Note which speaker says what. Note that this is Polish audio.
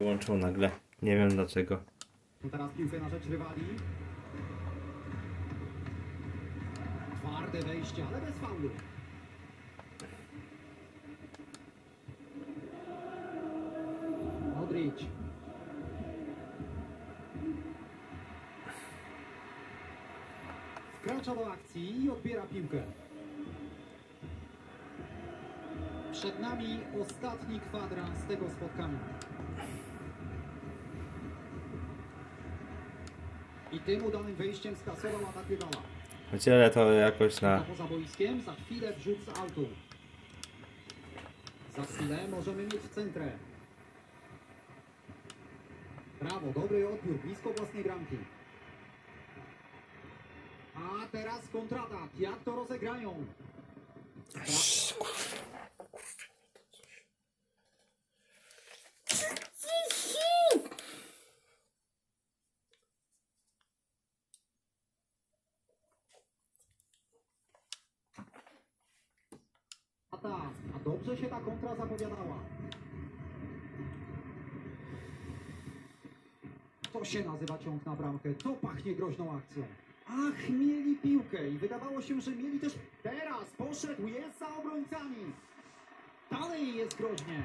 Speaker 1: Wyłączył nagle. Nie wiem dlaczego.
Speaker 2: Teraz piłkę na rzecz rywali. Twarde wejście, ale bez faulu. Modric. Wkracza do akcji i odbiera piłkę. Przed nami ostatni kwadrans tego spotkania. I tym udanym wejściem skasował atak rywala.
Speaker 1: Wycielę to jakoś
Speaker 2: Na poza boiskiem, za chwilę wrzut z autu. Za chwilę możemy mieć w centrę. Brawo, dobry odbiór, blisko własnej bramki. A teraz kontratak, jak to rozegrają? A dobrze się ta kontra zapowiadała. To się nazywa ciąg na bramkę, to pachnie groźną akcją. Ach, mieli piłkę i wydawało się, że mieli też... Teraz poszedł, jest za obrońcami. Dalej jest groźnie.